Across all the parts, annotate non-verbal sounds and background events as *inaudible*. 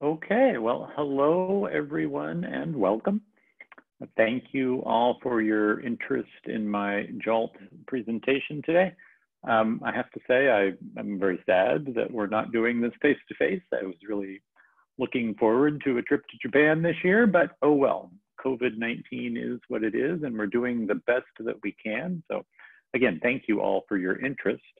Okay, well, hello everyone and welcome. Thank you all for your interest in my JALT presentation today. Um, I have to say I, am very sad that we're not doing this face-to-face. -face. I was really looking forward to a trip to Japan this year, but oh well, COVID-19 is what it is and we're doing the best that we can. So again, thank you all for your interest.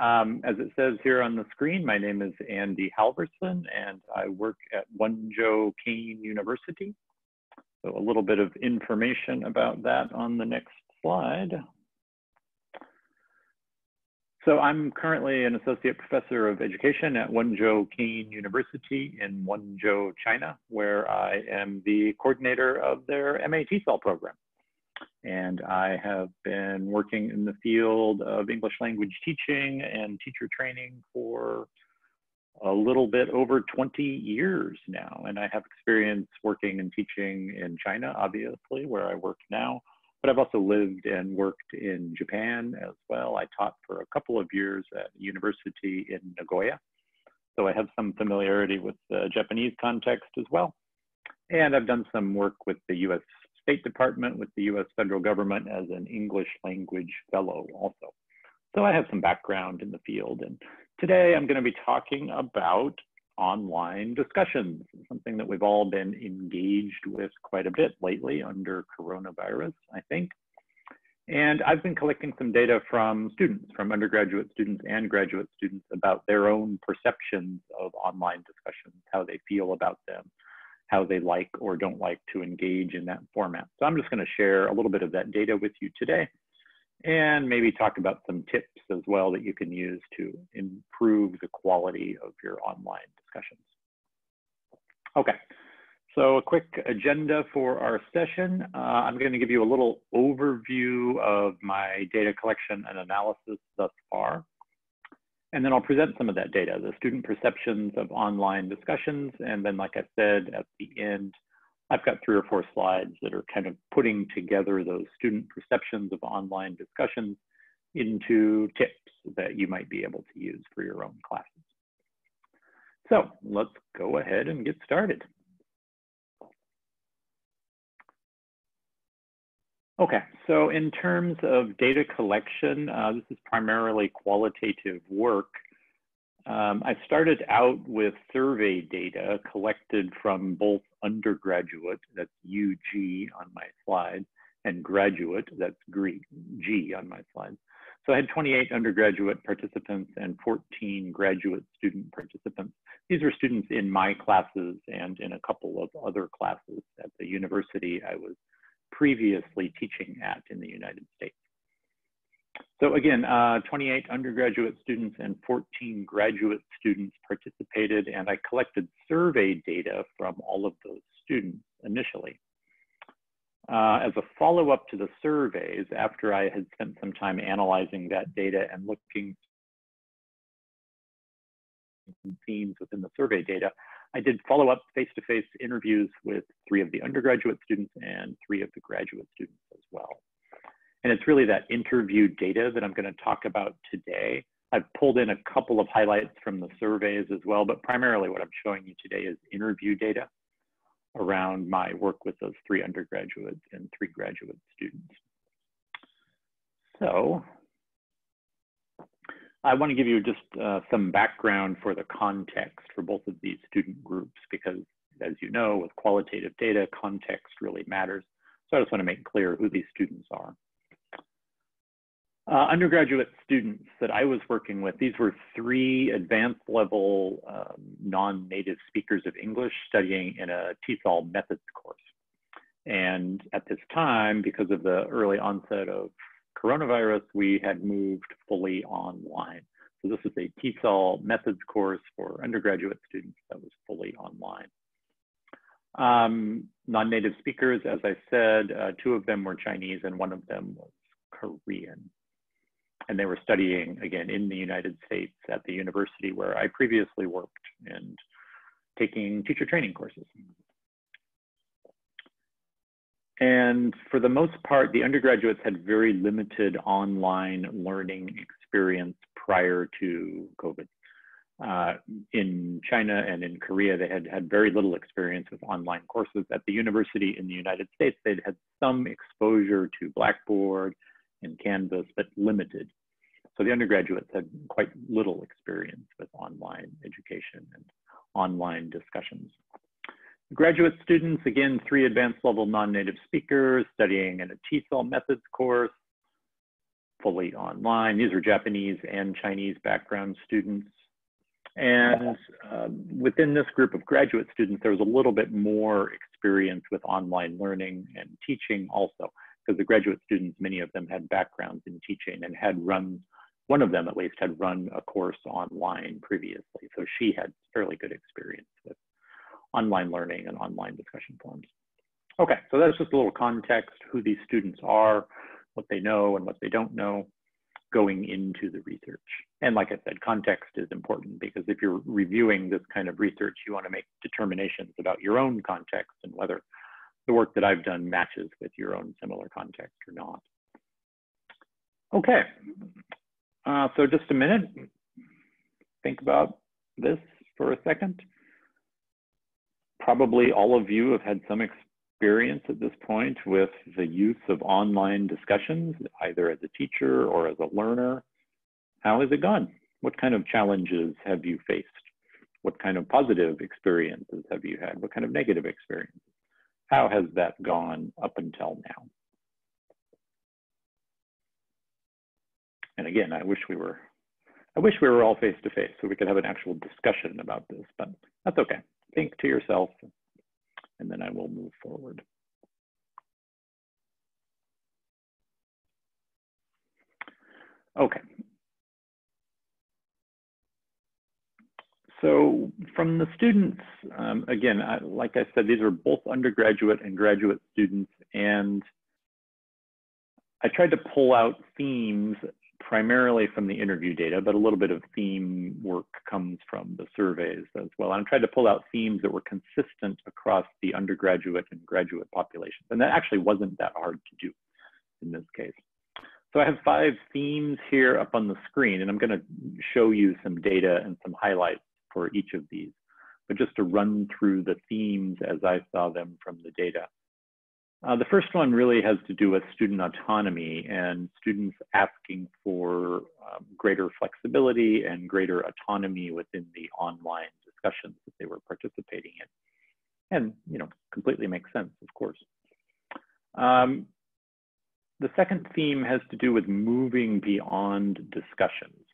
Um, as it says here on the screen, my name is Andy Halvorsen and I work at Wonjo Kean University. So a little bit of information about that on the next slide. So I'm currently an associate professor of education at Wenzhou-Kean University in Wenzhou, China, where I am the coordinator of their MA TESOL program. And I have been working in the field of English language teaching and teacher training for a little bit over 20 years now. And I have experience working and teaching in China, obviously, where I work now. But I've also lived and worked in Japan as well. I taught for a couple of years at a university in Nagoya. So I have some familiarity with the Japanese context as well. And I've done some work with the US State Department with the US federal government as an English language fellow also. So I have some background in the field. And today I'm going to be talking about online discussions, something that we've all been engaged with quite a bit lately under coronavirus, I think. And I've been collecting some data from students, from undergraduate students and graduate students about their own perceptions of online discussions, how they feel about them, how they like or don't like to engage in that format. So I'm just going to share a little bit of that data with you today and maybe talk about some tips as well that you can use to improve the quality of your online discussions. Okay, so a quick agenda for our session. Uh, I'm going to give you a little overview of my data collection and analysis thus far. And then I'll present some of that data, the student perceptions of online discussions. And then, like I said, at the end, I've got three or four slides that are kind of putting together those student perceptions of online discussions into tips that you might be able to use for your own classes. So let's go ahead and get started. Okay, so in terms of data collection, uh, this is primarily qualitative work. Um, I started out with survey data collected from both undergraduate, that's UG on my slide, and graduate, that's G on my slide. So I had 28 undergraduate participants and 14 graduate student participants. These were students in my classes and in a couple of other classes at the university I was previously teaching at in the United States. So again, uh, 28 undergraduate students and 14 graduate students participated and I collected survey data from all of those students initially. Uh, as a follow-up to the surveys, after I had spent some time analyzing that data and looking themes within the survey data, I did follow up face to face interviews with three of the undergraduate students and three of the graduate students as well. And it's really that interview data that I'm going to talk about today. I've pulled in a couple of highlights from the surveys as well, but primarily what I'm showing you today is interview data around my work with those three undergraduate and three graduate students. So I want to give you just uh, some background for the context for both of these student groups because as you know, with qualitative data, context really matters. So I just want to make clear who these students are. Uh, undergraduate students that I was working with, these were three advanced level um, non-native speakers of English studying in a TESOL methods course. And at this time, because of the early onset of coronavirus, we had moved fully online. So this is a TESOL methods course for undergraduate students that was fully online. Um, Non-native speakers, as I said, uh, two of them were Chinese and one of them was Korean. And they were studying, again, in the United States at the university where I previously worked and taking teacher training courses. And for the most part, the undergraduates had very limited online learning experience prior to COVID. Uh, in China and in Korea, they had had very little experience with online courses. At the university in the United States, they'd had some exposure to Blackboard and Canvas, but limited. So the undergraduates had quite little experience with online education and online discussions. Graduate students, again, three advanced level non-native speakers studying in a TESOL methods course, fully online. These are Japanese and Chinese background students. And um, within this group of graduate students, there was a little bit more experience with online learning and teaching also, because the graduate students, many of them had backgrounds in teaching and had run, one of them at least had run a course online previously. So she had fairly good experience with online learning and online discussion forums. Okay, so that's just a little context, who these students are, what they know and what they don't know going into the research. And like I said, context is important because if you're reviewing this kind of research, you want to make determinations about your own context and whether the work that I've done matches with your own similar context or not. Okay, uh, so just a minute. Think about this for a second. Probably all of you have had some experience at this point with the use of online discussions, either as a teacher or as a learner. How has it gone? What kind of challenges have you faced? What kind of positive experiences have you had? What kind of negative experiences? How has that gone up until now? And again, I wish we were, I wish we were all face to face so we could have an actual discussion about this, but that's okay. Think to yourself, and then I will move forward. Okay. So from the students, um, again, I, like I said, these are both undergraduate and graduate students, and I tried to pull out themes primarily from the interview data, but a little bit of theme work comes from the surveys as well. And I tried to pull out themes that were consistent across the undergraduate and graduate populations. And that actually wasn't that hard to do in this case. So I have five themes here up on the screen, and I'm going to show you some data and some highlights for each of these. But just to run through the themes as I saw them from the data. Uh, the first one really has to do with student autonomy and students asking for um, greater flexibility and greater autonomy within the online discussions that they were participating in. And, you know, completely makes sense, of course. Um, the second theme has to do with moving beyond discussions.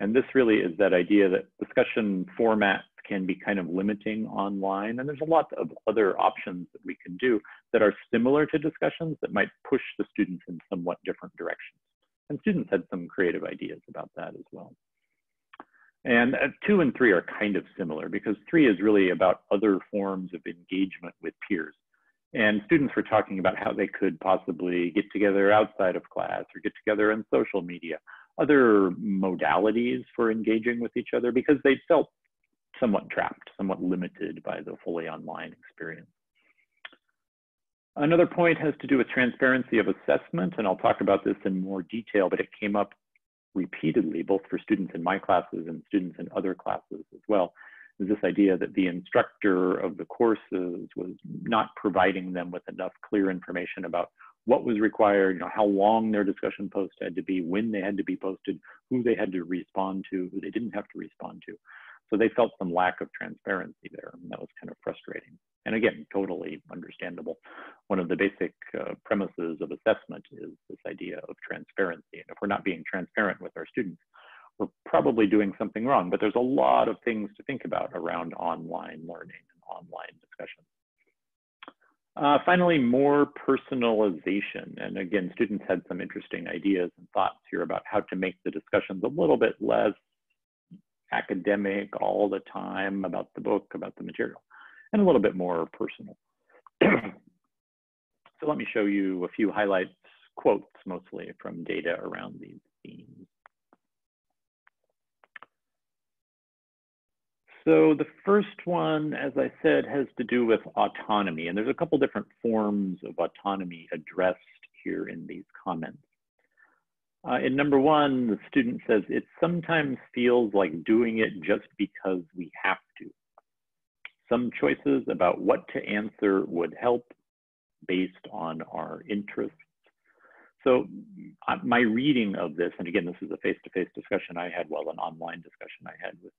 And this really is that idea that discussion formats can be kind of limiting online. And there's a lot of other options that we can do that are similar to discussions that might push the students in somewhat different directions. And students had some creative ideas about that as well. And uh, two and three are kind of similar because three is really about other forms of engagement with peers. And students were talking about how they could possibly get together outside of class or get together on social media, other modalities for engaging with each other because they felt somewhat trapped, somewhat limited by the fully online experience. Another point has to do with transparency of assessment, and I'll talk about this in more detail, but it came up repeatedly, both for students in my classes and students in other classes as well, is this idea that the instructor of the courses was not providing them with enough clear information about what was required, you know, how long their discussion post had to be, when they had to be posted, who they had to respond to, who they didn't have to respond to. So they felt some lack of transparency there, and that was kind of frustrating. And again, totally understandable. One of the basic uh, premises of assessment is this idea of transparency. And if we're not being transparent with our students, we're probably doing something wrong. But there's a lot of things to think about around online learning and online discussions. Uh, finally, more personalization. And again, students had some interesting ideas and thoughts here about how to make the discussions a little bit less academic all the time about the book, about the material, and a little bit more personal. *clears throat* so let me show you a few highlights, quotes mostly from data around these themes. So the first one, as I said, has to do with autonomy. And there's a couple different forms of autonomy addressed here in these comments. Uh, in number one, the student says, it sometimes feels like doing it just because we have to. Some choices about what to answer would help based on our interests. So uh, my reading of this, and again, this is a face-to-face -face discussion I had, well, an online discussion I had with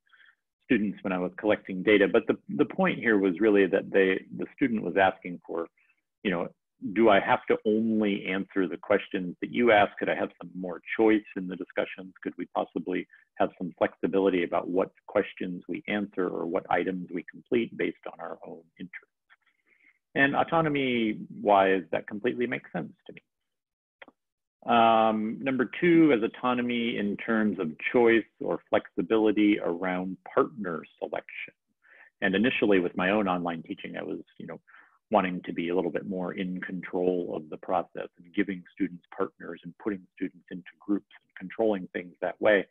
students when I was collecting data, but the, the point here was really that they, the student was asking for, you know, do I have to only answer the questions that you ask? Could I have some more choice in the discussions? Could we possibly have some flexibility about what questions we answer or what items we complete based on our own interests? And autonomy wise, that completely makes sense to me. Um, number two is autonomy in terms of choice or flexibility around partner selection. And initially with my own online teaching, I was, you know, wanting to be a little bit more in control of the process and giving students partners and putting students into groups and controlling things that way.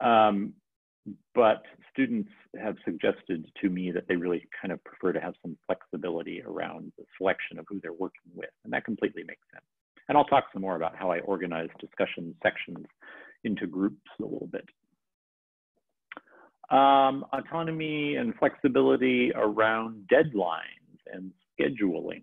Um, but students have suggested to me that they really kind of prefer to have some flexibility around the selection of who they're working with, and that completely makes sense. And I'll talk some more about how I organize discussion sections into groups a little bit. Um, autonomy and flexibility around deadlines and scheduling.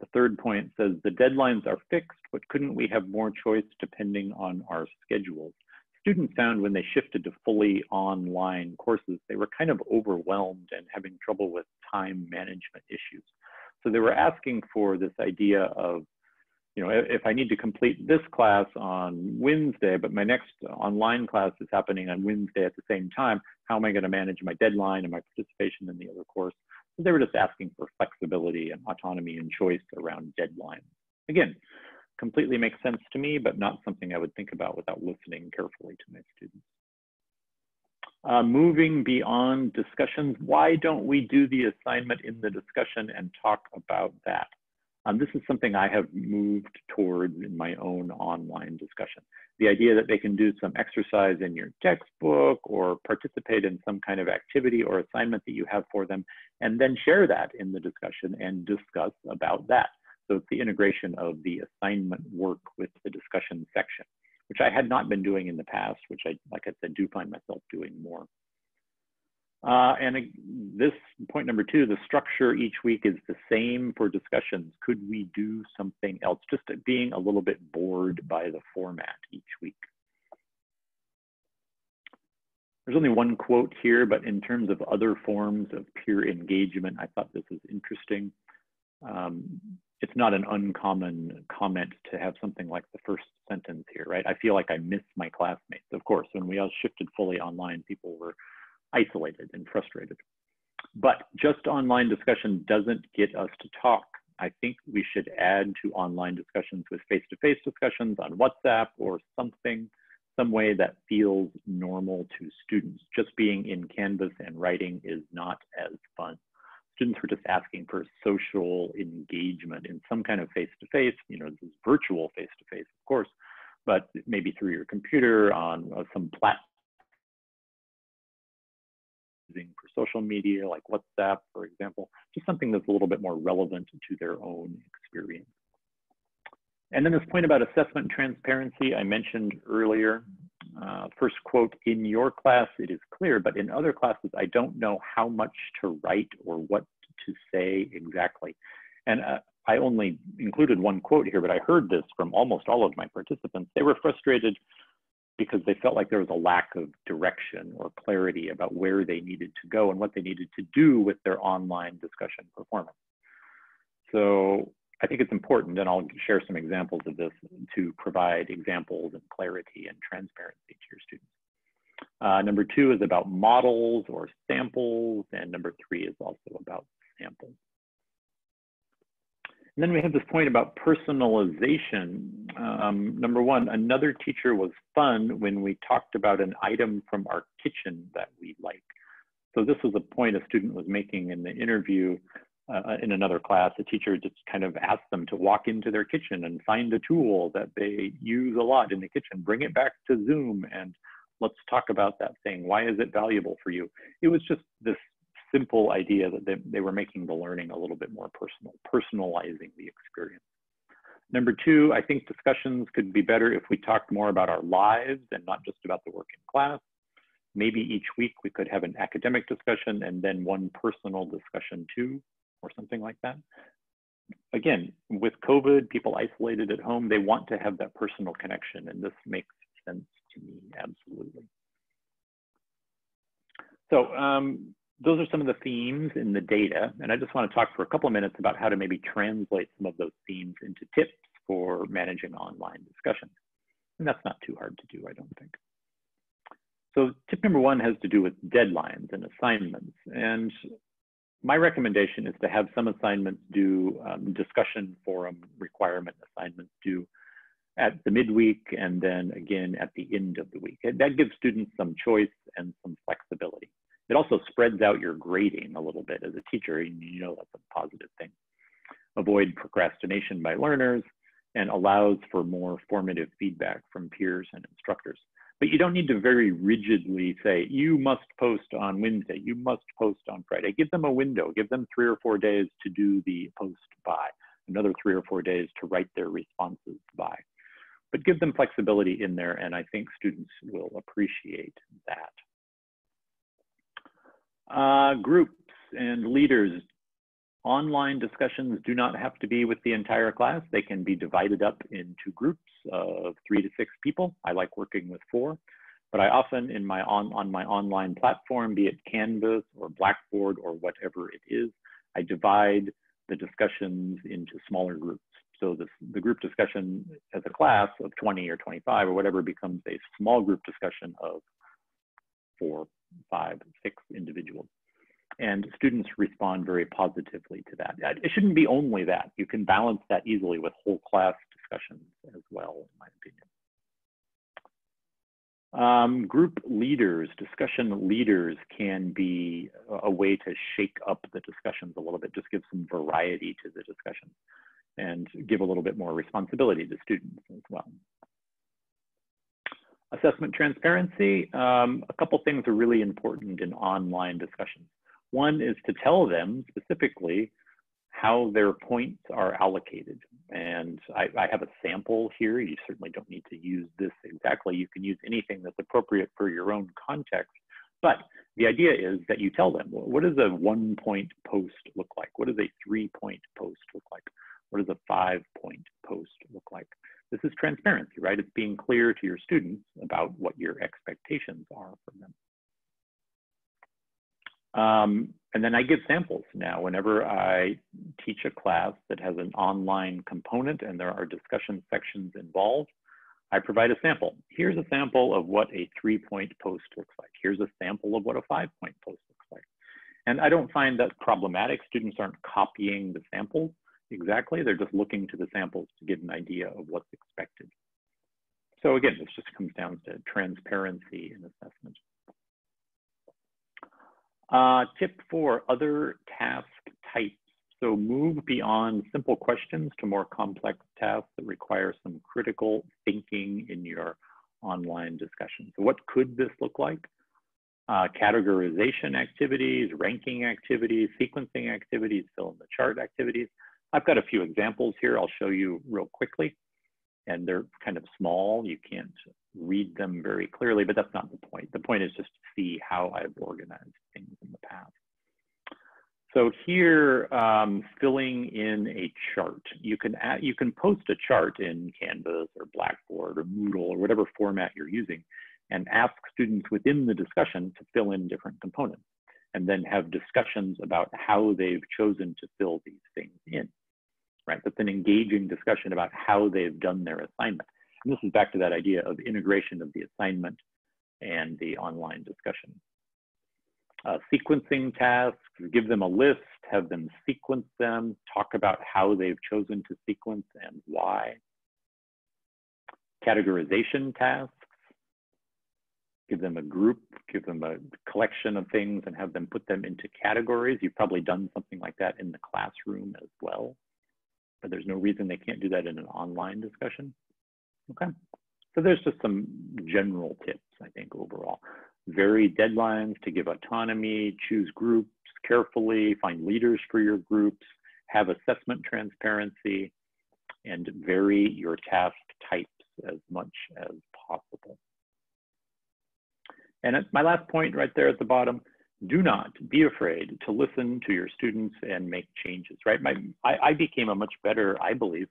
The third point says the deadlines are fixed, but couldn't we have more choice depending on our schedules? Students found when they shifted to fully online courses, they were kind of overwhelmed and having trouble with time management issues. So they were asking for this idea of you know, if I need to complete this class on Wednesday, but my next online class is happening on Wednesday at the same time, how am I going to manage my deadline and my participation in the other course? They were just asking for flexibility and autonomy and choice around deadlines. Again, completely makes sense to me, but not something I would think about without listening carefully to my students. Uh, moving beyond discussions, why don't we do the assignment in the discussion and talk about that? Um, this is something I have moved towards in my own online discussion. The idea that they can do some exercise in your textbook or participate in some kind of activity or assignment that you have for them, and then share that in the discussion and discuss about that. So it's the integration of the assignment work with the discussion section, which I had not been doing in the past, which I, like I said, do find myself doing more. Uh, and this point number two, the structure each week is the same for discussions. Could we do something else? Just being a little bit bored by the format each week. There's only one quote here, but in terms of other forms of peer engagement, I thought this was interesting. Um, it's not an uncommon comment to have something like the first sentence here, right? I feel like I miss my classmates. Of course, when we all shifted fully online, people were isolated and frustrated. But just online discussion doesn't get us to talk. I think we should add to online discussions with face-to-face -face discussions on WhatsApp or something, some way that feels normal to students. Just being in Canvas and writing is not as fun. Students were just asking for social engagement in some kind of face-to-face, -face, you know, this is virtual face-to-face, -face, of course, but maybe through your computer on uh, some platform using for social media, like WhatsApp, for example, just something that's a little bit more relevant to their own experience. And then this point about assessment transparency I mentioned earlier. Uh, first quote, in your class it is clear, but in other classes I don't know how much to write or what to say exactly. And uh, I only included one quote here, but I heard this from almost all of my participants. They were frustrated because they felt like there was a lack of direction or clarity about where they needed to go and what they needed to do with their online discussion performance. So I think it's important, and I'll share some examples of this to provide examples and clarity and transparency to your students. Uh, number two is about models or samples, and number three is also about samples. And then we have this point about personalization. Um, number one, another teacher was fun when we talked about an item from our kitchen that we like. So this was a point a student was making in the interview uh, in another class. A teacher just kind of asked them to walk into their kitchen and find a tool that they use a lot in the kitchen, bring it back to Zoom and let's talk about that thing. Why is it valuable for you? It was just this simple idea that they, they were making the learning a little bit more personal, personalizing the experience. Number two, I think discussions could be better if we talked more about our lives and not just about the work in class. Maybe each week we could have an academic discussion and then one personal discussion too, or something like that. Again, with COVID, people isolated at home, they want to have that personal connection, and this makes sense to me, absolutely. So um, those are some of the themes in the data, and I just want to talk for a couple of minutes about how to maybe translate some of those themes into tips for managing online discussions. And that's not too hard to do, I don't think. So tip number one has to do with deadlines and assignments. And my recommendation is to have some assignments due, um, discussion forum requirement assignments due at the midweek and then again at the end of the week. That gives students some choice and some flexibility. It also spreads out your grading a little bit as a teacher, and you know that's a positive thing. Avoid procrastination by learners and allows for more formative feedback from peers and instructors. But you don't need to very rigidly say, you must post on Wednesday, you must post on Friday. Give them a window, give them three or four days to do the post by, another three or four days to write their responses by. But give them flexibility in there, and I think students will appreciate that. Uh, groups and leaders. Online discussions do not have to be with the entire class. They can be divided up into groups of three to six people. I like working with four, but I often in my on, on my online platform, be it Canvas or Blackboard or whatever it is, I divide the discussions into smaller groups. So this, the group discussion as a class of 20 or 25 or whatever becomes a small group discussion of four, five, six individuals. And students respond very positively to that. It shouldn't be only that. You can balance that easily with whole class discussions as well, in my opinion. Um, group leaders, discussion leaders can be a way to shake up the discussions a little bit, just give some variety to the discussion and give a little bit more responsibility to students as well. Assessment transparency, um, a couple things are really important in online discussions. One is to tell them specifically how their points are allocated. And I, I, have a sample here. You certainly don't need to use this exactly. You can use anything that's appropriate for your own context. But the idea is that you tell them, what does a one point post look like? What does a three point post look like? What does a five point post look like? This is transparency, right? It's being clear to your students about what your expectations are from them. Um, and then I give samples now whenever I teach a class that has an online component and there are discussion sections involved. I provide a sample. Here's a sample of what a three point post looks like. Here's a sample of what a five point post looks like. And I don't find that problematic. Students aren't copying the samples exactly. They're just looking to the samples to get an idea of what's expected. So again, this just comes down to transparency in assessment. Uh, tip four, other task types. So move beyond simple questions to more complex tasks that require some critical thinking in your online discussion. So what could this look like? Uh, categorization activities, ranking activities, sequencing activities, fill in the chart activities. I've got a few examples here I'll show you real quickly. And they're kind of small. You can't read them very clearly, but that's not the point. The point is just to see how I've organized things in the past. So here, um, filling in a chart. You can add, you can post a chart in Canvas or Blackboard or Moodle or whatever format you're using and ask students within the discussion to fill in different components and then have discussions about how they've chosen to fill these things in, right? That's an engaging discussion about how they've done their assignment. And this is back to that idea of integration of the assignment and the online discussion. Uh, sequencing tasks, give them a list, have them sequence them, talk about how they've chosen to sequence and why. Categorization tasks, give them a group, give them a collection of things and have them put them into categories. You've probably done something like that in the classroom as well, but there's no reason they can't do that in an online discussion. Okay, so there's just some general tips, I think, overall. Vary deadlines to give autonomy, choose groups carefully, find leaders for your groups, have assessment transparency, and vary your task types as much as possible. And my last point right there at the bottom, do not be afraid to listen to your students and make changes, right? My, I, I became a much better, I believe,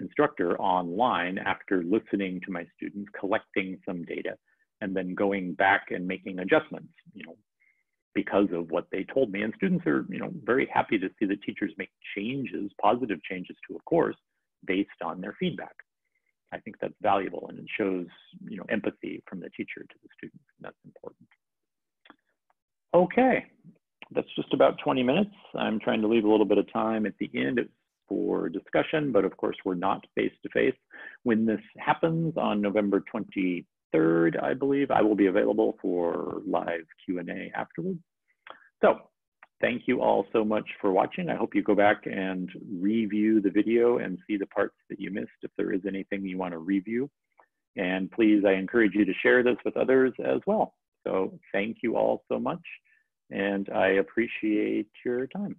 instructor online after listening to my students, collecting some data, and then going back and making adjustments, you know, because of what they told me. And students are, you know, very happy to see that teachers make changes, positive changes to a course based on their feedback. I think that's valuable and it shows, you know, empathy from the teacher to the students. And that's important. Okay, that's just about 20 minutes. I'm trying to leave a little bit of time at the end for discussion, but of course we're not face to face. When this happens on November 23rd, I believe, I will be available for live Q&A afterwards. So thank you all so much for watching. I hope you go back and review the video and see the parts that you missed if there is anything you want to review. And please, I encourage you to share this with others as well. So thank you all so much, and I appreciate your time.